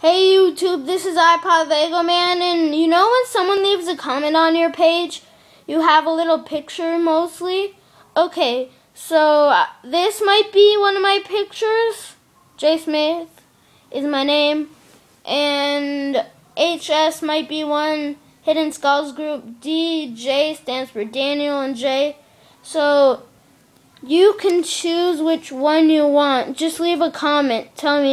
Hey YouTube, this is iPod Lego Man, and you know when someone leaves a comment on your page, you have a little picture mostly? Okay, so uh, this might be one of my pictures. J Smith is my name, and HS might be one. Hidden Skulls Group. DJ stands for Daniel and J. So you can choose which one you want. Just leave a comment. Tell me.